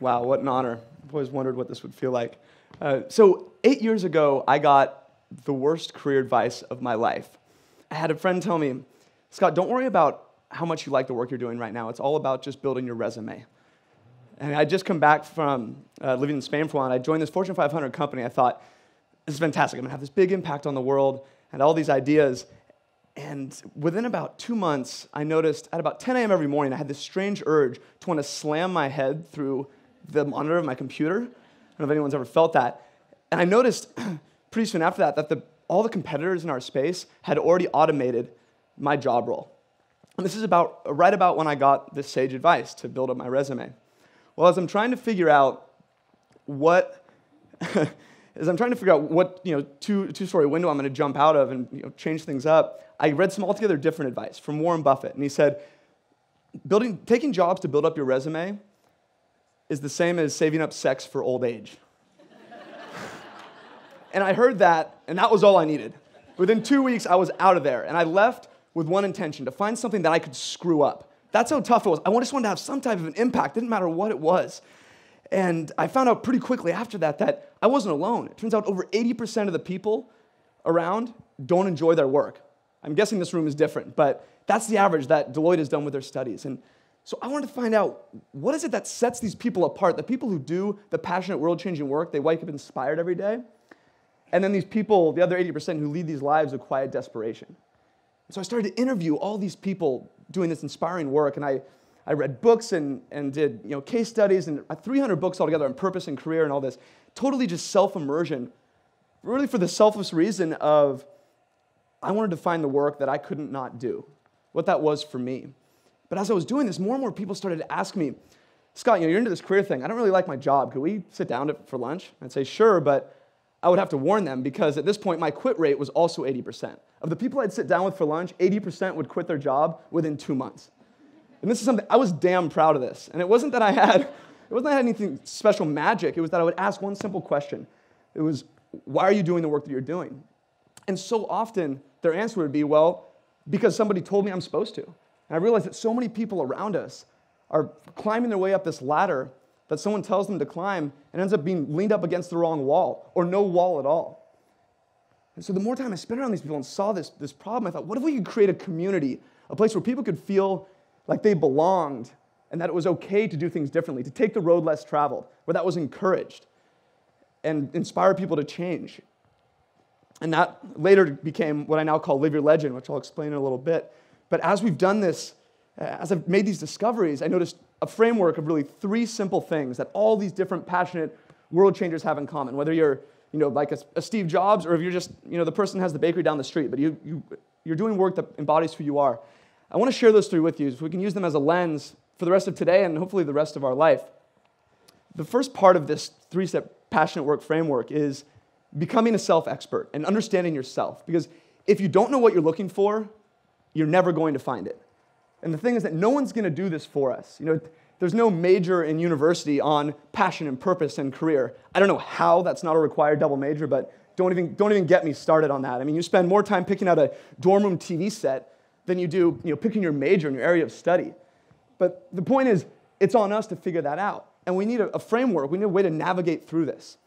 Wow, what an honor. I've always wondered what this would feel like. Uh, so, eight years ago, I got the worst career advice of my life. I had a friend tell me, Scott, don't worry about how much you like the work you're doing right now. It's all about just building your resume. And I'd just come back from uh, living in Spain for a while, and I joined this Fortune 500 company. I thought, this is fantastic. I'm gonna have this big impact on the world and all these ideas. And within about two months, I noticed at about 10 a.m. every morning, I had this strange urge to want to slam my head through the monitor of my computer. I don't know if anyone's ever felt that. And I noticed pretty soon after that that the, all the competitors in our space had already automated my job role. And this is about right about when I got this sage advice to build up my resume. Well, as I'm trying to figure out what as I'm trying to figure out what you know two two story window I'm going to jump out of and you know, change things up, I read some altogether different advice from Warren Buffett, and he said, building taking jobs to build up your resume is the same as saving up sex for old age. and I heard that, and that was all I needed. Within two weeks, I was out of there, and I left with one intention to find something that I could screw up. That's how tough it was. I just wanted to have some type of an impact, didn't matter what it was. And I found out pretty quickly after that that I wasn't alone. It turns out over 80% of the people around don't enjoy their work. I'm guessing this room is different, but that's the average that Deloitte has done with their studies. And so I wanted to find out what is it that sets these people apart, the people who do the passionate, world changing work, they wake up inspired every day, and then these people, the other 80% who lead these lives of quiet desperation. So I started to interview all these people doing this inspiring work, and I, I read books and, and did you know, case studies and 300 books altogether on purpose and career and all this. Totally just self immersion, really for the selfless reason of I wanted to find the work that I couldn't not do, what that was for me. But as I was doing this, more and more people started to ask me, Scott, you know, you're into this career thing. I don't really like my job. Could we sit down for lunch? I'd say, sure, but I would have to warn them because at this point, my quit rate was also 80%. Of the people I'd sit down with for lunch, 80% would quit their job within two months. And this is something, I was damn proud of this. And it wasn't that I had, it wasn't that I had anything special magic. It was that I would ask one simple question. It was, why are you doing the work that you're doing? And so often, their answer would be, well, because somebody told me I'm supposed to. And I realized that so many people around us are climbing their way up this ladder that someone tells them to climb and ends up being leaned up against the wrong wall or no wall at all. And so the more time I spent around these people and saw this, this problem, I thought, what if we could create a community, a place where people could feel like they belonged and that it was okay to do things differently, to take the road less traveled, where that was encouraged and inspire people to change. And that later became what I now call Live Your Legend, which I'll explain in a little bit. But as we've done this, uh, as I've made these discoveries, I noticed a framework of really three simple things that all these different passionate world changers have in common. Whether you're, you know, like a, a Steve Jobs, or if you're just, you know, the person has the bakery down the street, but you, you, you're doing work that embodies who you are. I want to share those three with you so we can use them as a lens for the rest of today and hopefully the rest of our life. The first part of this three step passionate work framework is becoming a self expert and understanding yourself. Because if you don't know what you're looking for, you're never going to find it. And the thing is that no one's going to do this for us. You know, there's no major in university on passion and purpose and career. I don't know how that's not a required double major, but don't even, don't even get me started on that. I mean, you spend more time picking out a dorm room TV set than you do you know, picking your major and your area of study. But the point is, it's on us to figure that out. And we need a, a framework, we need a way to navigate through this.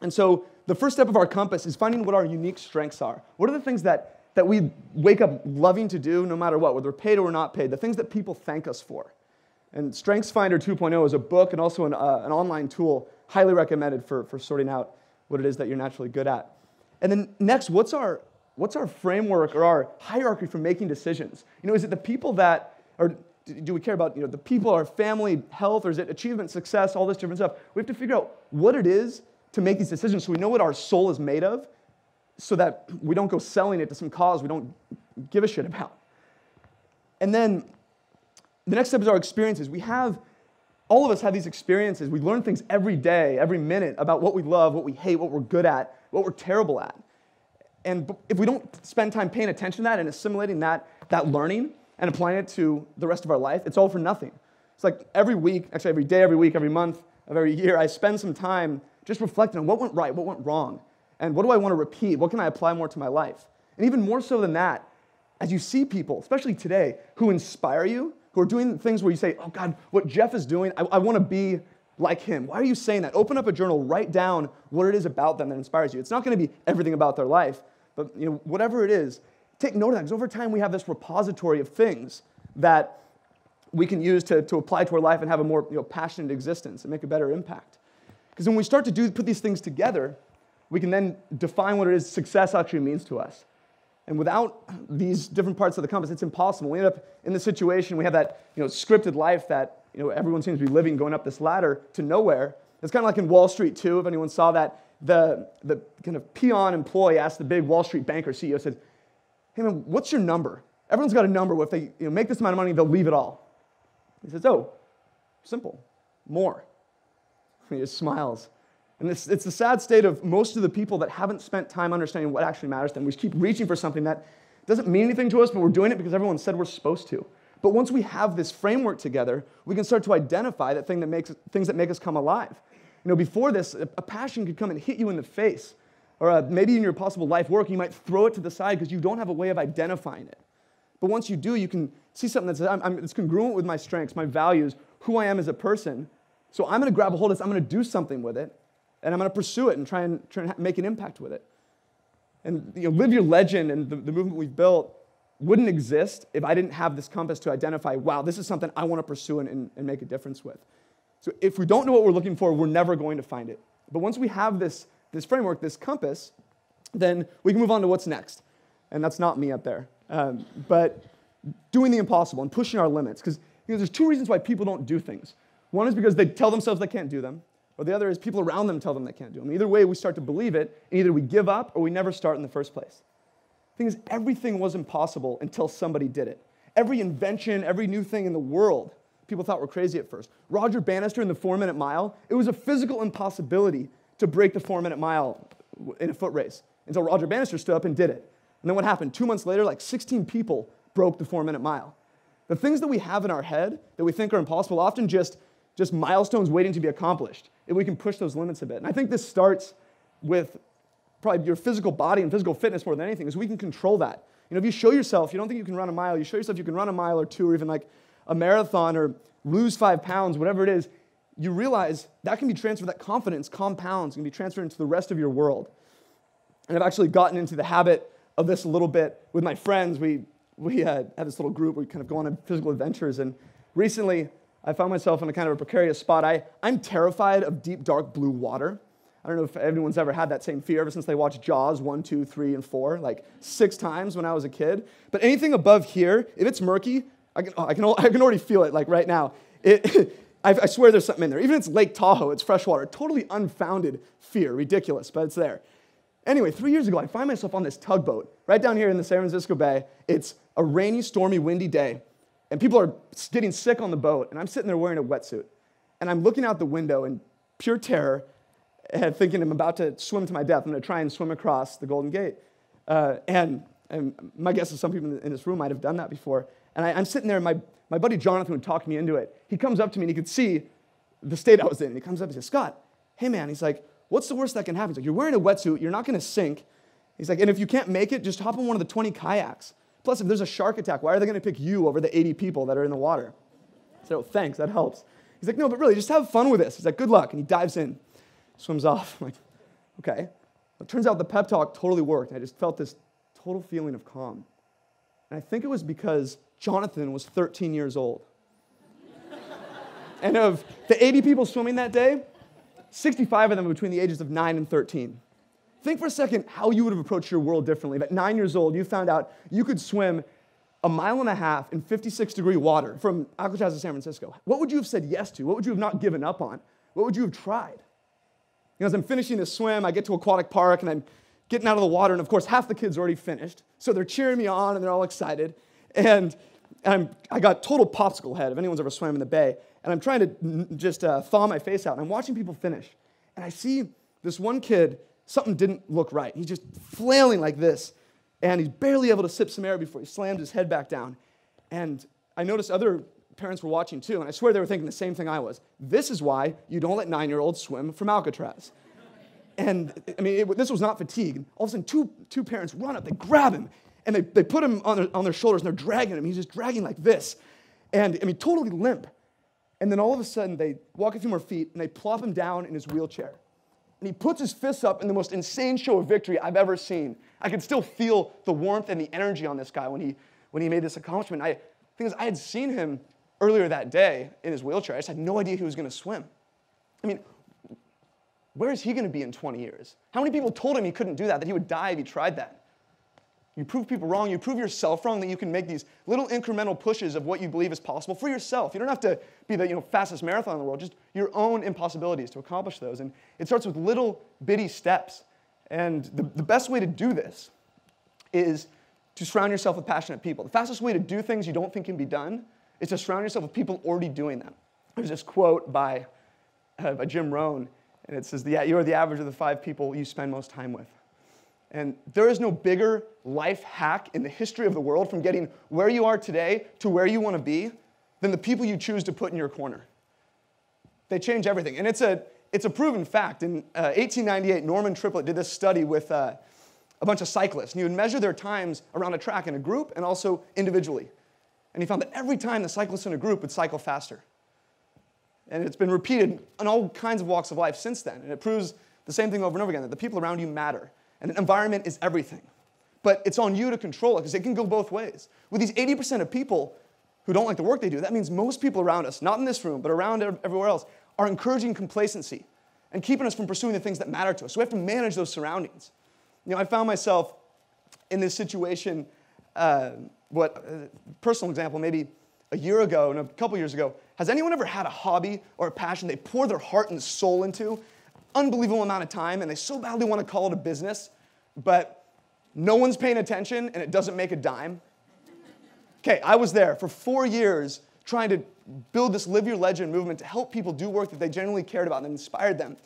And so the first step of our compass is finding what our unique strengths are. What are the things that, that we wake up loving to do no matter what, whether we're paid or not paid, the things that people thank us for. And StrengthsFinder 2.0 is a book and also an, uh, an online tool highly recommended for, for sorting out what it is that you're naturally good at. And then next, what's our, what's our framework or our hierarchy for making decisions? You know, is it the people that, or do we care about you know, the people, our family, health, or is it achievement, success, all this different stuff? We have to figure out what it is to make these decisions so we know what our soul is made of so that we don't go selling it to some cause we don't give a shit about. And then the next step is our experiences. We have, all of us have these experiences. We learn things every day, every minute about what we love, what we hate, what we're good at, what we're terrible at. And if we don't spend time paying attention to that and assimilating that, that learning and applying it to the rest of our life, it's all for nothing. It's like every week, actually every day, every week, every month of every year, I spend some time just reflecting on what went right, what went wrong, and what do I want to repeat? What can I apply more to my life? And even more so than that, as you see people, especially today, who inspire you, who are doing things where you say, oh God, what Jeff is doing, I, I want to be like him? Why are you saying that? Open up a journal, write down what it is about them that inspires you. It's not going to be everything about their life, but you know, whatever it is, take note of that because over time we have this repository of things that we can use to, to apply to our life and have a more you know, passionate existence and make a better impact. Because when we start to do, put these things together, we can then define what it is success actually means to us. And without these different parts of the compass, it's impossible. We end up in the situation, we have that you know, scripted life that you know, everyone seems to be living, going up this ladder to nowhere. It's kind of like in Wall Street, too, if anyone saw that. The, the kind of peon employee asked the big Wall Street banker CEO, said, hey man, what's your number? Everyone's got a number. If they you know, make this amount of money, they'll leave it all. He says, oh, simple, more. And he just smiles. And it's, it's the sad state of most of the people that haven't spent time understanding what actually matters to them. We keep reaching for something that doesn't mean anything to us, but we're doing it because everyone said we're supposed to. But once we have this framework together, we can start to identify that thing that makes, things that make us come alive. You know, before this, a, a passion could come and hit you in the face. Or uh, maybe in your possible life work, you might throw it to the side because you don't have a way of identifying it. But once you do, you can see something that's I'm, I'm, it's congruent with my strengths, my values, who I am as a person. So I'm going to grab a hold of this, I'm going to do something with it, and I'm going to pursue it and try and, try and make an impact with it. And you know, live your legend and the, the movement we've built wouldn't exist if I didn't have this compass to identify, wow, this is something I want to pursue and, and, and make a difference with. So if we don't know what we're looking for, we're never going to find it. But once we have this, this framework, this compass, then we can move on to what's next. And that's not me up there. Um, but doing the impossible and pushing our limits. Because you know, there's two reasons why people don't do things. One is because they tell themselves they can't do them, or the other is people around them tell them they can't do them. Either way, we start to believe it, and either we give up or we never start in the first place. The thing is, everything was impossible until somebody did it. Every invention, every new thing in the world, people thought were crazy at first. Roger Bannister in the four minute mile, it was a physical impossibility to break the four minute mile in a foot race until Roger Bannister stood up and did it. And then what happened? Two months later, like 16 people broke the four minute mile. The things that we have in our head that we think are impossible often just, just milestones waiting to be accomplished if we can push those limits a bit. And I think this starts with probably your physical body and physical fitness more than anything, is we can control that. You know, if you show yourself, you don't think you can run a mile, you show yourself you can run a mile or two, or even like a marathon or lose five pounds, whatever it is, you realize that can be transferred, that confidence compounds, can be transferred into the rest of your world. And I've actually gotten into the habit of this a little bit with my friends. We, we uh, had this little group, we kind of go on physical adventures. And recently, I found myself in a kind of a precarious spot. I, I'm terrified of deep, dark blue water. I don't know if anyone's ever had that same fear ever since they watched Jaws 1, 2, 3, and 4, like six times when I was a kid. But anything above here, if it's murky, I can, oh, I can, I can already feel it like right now. It, I, I swear there's something in there. Even if it's Lake Tahoe, it's freshwater. Totally unfounded fear, ridiculous, but it's there. Anyway, three years ago, I find myself on this tugboat right down here in the San Francisco Bay. It's a rainy, stormy, windy day, and people are getting sick on the boat, and I'm sitting there wearing a wetsuit. And I'm looking out the window in pure terror and thinking I'm about to swim to my death. I'm going to try and swim across the Golden Gate. Uh, and, and, my guess is some people in this room might have done that before. And I, am sitting there, and my, my buddy Jonathan would talk me into it. He comes up to me, and he could see the state I was in. He comes up and says, Scott, hey man, he's like, What's the worst that can happen? He's like, You're wearing a wetsuit, you're not gonna sink. He's like, And if you can't make it, just hop on one of the 20 kayaks. Plus, if there's a shark attack, why are they gonna pick you over the 80 people that are in the water? Oh, thanks, that helps. He's like, No, but really, just have fun with this. He's like, Good luck. And he dives in, swims off. I'm like, Okay. Well, it turns out the pep talk totally worked. I just felt this total feeling of calm. And I think it was because Jonathan was 13 years old. and of the 80 people swimming that day, 65 of them were between the ages of 9 and 13. Think for a second how you would have approached your world differently. At nine years old, you found out you could swim a mile and a half in 56 degree water from Alcatraz to San Francisco. What would you have said yes to? What would you have not given up on? What would you have tried? You know, as I'm finishing this swim, I get to aquatic park and I'm getting out of the water, and of course, half the kids already finished. So they're cheering me on and they're all excited. And I'm, I got total popsicle head if anyone's ever swam in the bay and I'm trying to just uh, thaw my face out, and I'm watching people finish. And I see this one kid, something didn't look right. He's just flailing like this, and he's barely able to sip some air before he slams his head back down. And I noticed other parents were watching too, and I swear they were thinking the same thing I was. This is why you don't let nine year olds swim from Alcatraz. And I mean, it, this was not fatigue. All of a sudden, two, two parents run up, they grab him, and they, they put him on their, on their shoulders, and they're dragging him. He's just dragging like this. And I mean, totally limp. And then all of a sudden, they walk a few more feet and they plop him down in his wheelchair. And he puts his fists up in the most insane show of victory I've ever seen. I could still feel the warmth and the energy on this guy when he, when he made this accomplishment. I, thing is, I had seen him earlier that day in his wheelchair. I just had no idea he was going to swim. I mean, where is he going to be in 20 years? How many people told him he couldn't do that, that he would die if he tried that? You prove people wrong, you prove yourself wrong, that you can make these little incremental pushes of what you believe is possible for yourself. You don't have to be the you know, fastest marathon in the world, just your own impossibilities to accomplish those. And it starts with little bitty steps. And the, the best way to do this is to surround yourself with passionate people. The fastest way to do things you don't think can be done is to surround yourself with people already doing them. There's this quote by, uh, by Jim Rohn, and it says, You are the average of the five people you spend most time with. And there is no bigger life hack in the history of the world from getting where you are today to where you want to be than the people you choose to put in your corner. They change everything. And it's a, it's a proven fact. In uh, 1898, Norman Triplett did this study with uh, a bunch of cyclists. And he would measure their times around a track in a group and also individually. And he found that every time the cyclists in a group would cycle faster. And it's been repeated in all kinds of walks of life since then. And it proves the same thing over and over again that the people around you matter. And an environment is everything. But it's on you to control it because it can go both ways. With these 80% of people who don't like the work they do, that means most people around us, not in this room, but around everywhere else, are encouraging complacency and keeping us from pursuing the things that matter to us. So we have to manage those surroundings. You know, I found myself in this situation, uh, what, uh, personal example, maybe a year ago and a couple years ago. Has anyone ever had a hobby or a passion they pour their heart and soul into unbelievable amount of time and they so badly want to call it a business, but no one's paying attention and it doesn't make a dime. Okay, I was there for four years trying to build this Live Your Legend movement to help people do work that they genuinely cared about and inspired them.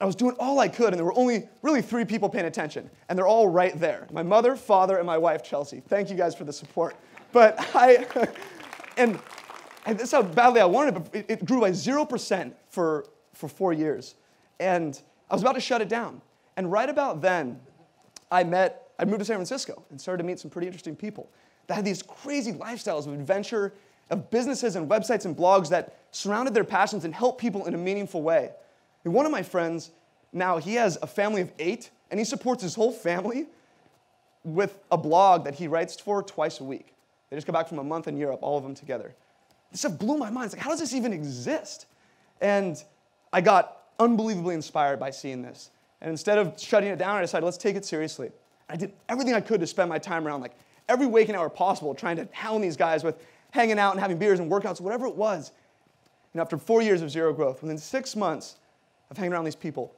I was doing all I could, and there were only really three people paying attention, and they're all right there my mother, father, and my wife, Chelsea. Thank you guys for the support. But I, and, and this is how badly I wanted it, but it, it grew by 0% for, for four years. And I was about to shut it down. And right about then, I met, I moved to San Francisco and started to meet some pretty interesting people that had these crazy lifestyles of adventure, of businesses and websites and blogs that surrounded their passions and helped people in a meaningful way. And one of my friends, now he has a family of eight, and he supports his whole family with a blog that he writes for twice a week. They just got back from a month in Europe, all of them together. This stuff blew my mind. It's like, how does this even exist? And I got unbelievably inspired by seeing this. And instead of shutting it down, I decided, let's take it seriously. I did everything I could to spend my time around, like every waking hour possible, trying to hound these guys with hanging out and having beers and workouts, whatever it was. And after four years of zero growth, within six months of hanging around these people,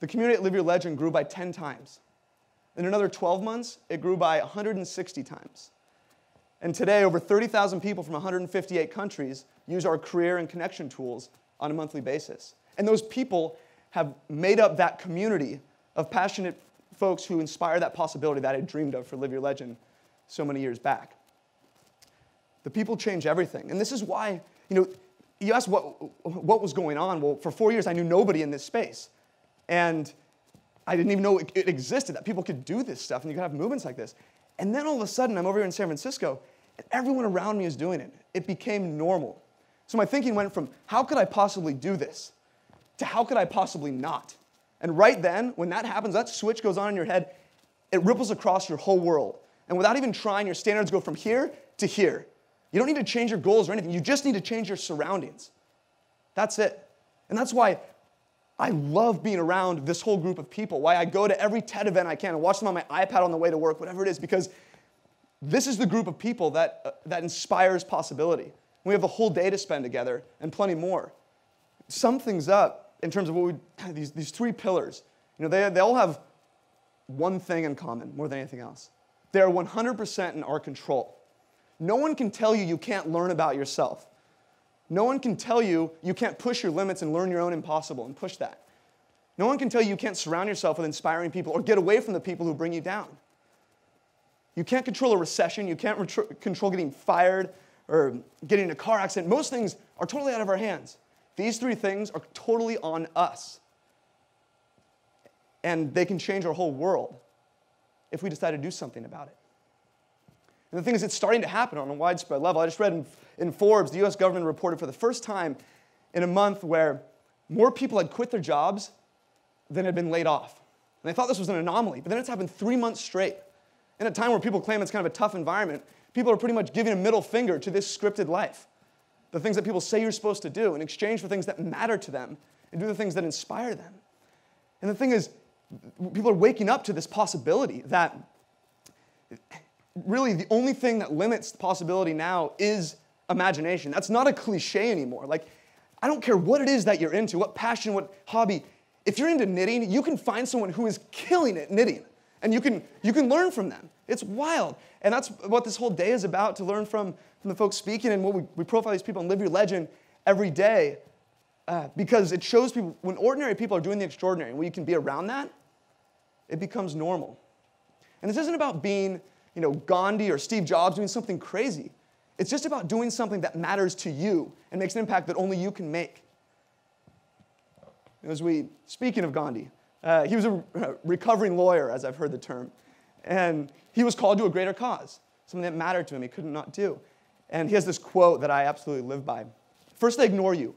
the community at Live Your Legend grew by 10 times. In another 12 months, it grew by 160 times. And today, over 30,000 people from 158 countries use our career and connection tools on a monthly basis. And those people have made up that community of passionate folks who inspire that possibility that I dreamed of for Live Your Legend so many years back. The people change everything. And this is why, you know, you asked what, what was going on. Well, for four years, I knew nobody in this space. And I didn't even know it, it existed, that people could do this stuff and you could have movements like this. And then all of a sudden, I'm over here in San Francisco, and everyone around me is doing it. It became normal. So my thinking went from, how could I possibly do this? To how could I possibly not? And right then, when that happens, that switch goes on in your head, it ripples across your whole world. And without even trying, your standards go from here to here. You don't need to change your goals or anything, you just need to change your surroundings. That's it. And that's why I love being around this whole group of people, why I go to every TED event I can and watch them on my iPad on the way to work, whatever it is, because this is the group of people that, uh, that inspires possibility. We have a whole day to spend together and plenty more. Sum things up in terms of what we, these, these three pillars, you know, they, they all have one thing in common more than anything else. They are 100% in our control. No one can tell you you can't learn about yourself. No one can tell you you can't push your limits and learn your own impossible and push that. No one can tell you you can't surround yourself with inspiring people or get away from the people who bring you down. You can't control a recession. You can't control getting fired or getting in a car accident. Most things are totally out of our hands. These three things are totally on us. And they can change our whole world if we decide to do something about it. And the thing is, it's starting to happen on a widespread level. I just read in, in Forbes, the US government reported for the first time in a month where more people had quit their jobs than had been laid off. And they thought this was an anomaly, but then it's happened three months straight. In a time where people claim it's kind of a tough environment, people are pretty much giving a middle finger to this scripted life. The things that people say you're supposed to do in exchange for things that matter to them and do the things that inspire them. And the thing is, people are waking up to this possibility that really the only thing that limits the possibility now is imagination. That's not a cliche anymore. Like, I don't care what it is that you're into, what passion, what hobby. If you're into knitting, you can find someone who is killing it knitting, and you can, you can learn from them. It's wild. And that's what this whole day is about to learn from, from the folks speaking and what we, we profile these people and live your legend every day uh, because it shows people when ordinary people are doing the extraordinary and when you can be around that, it becomes normal. And this isn't about being, you know, Gandhi or Steve Jobs doing something crazy. It's just about doing something that matters to you and makes an impact that only you can make. As we, speaking of Gandhi, uh, he was a recovering lawyer, as I've heard the term, and he was called to a greater cause, something that mattered to him he couldn't not do. And he has this quote that I absolutely live by. First, they ignore you,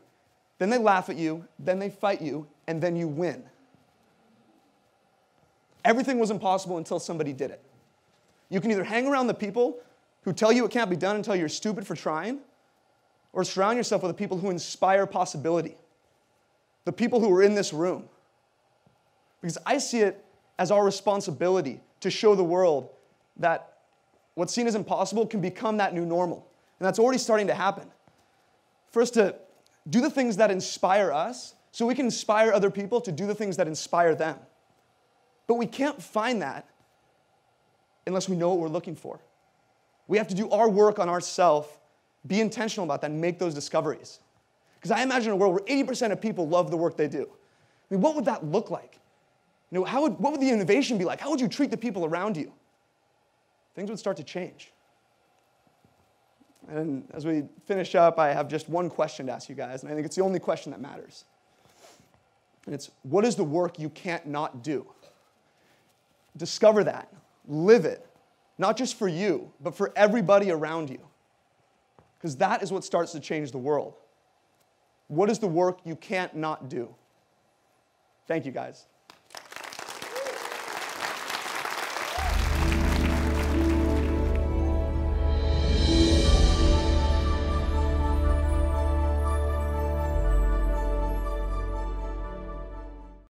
then they laugh at you, then they fight you, and then you win. Everything was impossible until somebody did it. You can either hang around the people who tell you it can't be done until you're stupid for trying, or surround yourself with the people who inspire possibility, the people who are in this room. Because I see it as our responsibility to show the world that what's seen as impossible can become that new normal. And that's already starting to happen. First, to do the things that inspire us so we can inspire other people to do the things that inspire them. But we can't find that unless we know what we're looking for. We have to do our work on ourselves, be intentional about that, and make those discoveries. Because I imagine a world where 80% of people love the work they do. I mean, what would that look like? You know, how would, what would the innovation be like? How would you treat the people around you? Things would start to change. And as we finish up, I have just one question to ask you guys, and I think it's the only question that matters. And it's what is the work you can't not do? Discover that, live it, not just for you, but for everybody around you. Because that is what starts to change the world. What is the work you can't not do? Thank you, guys.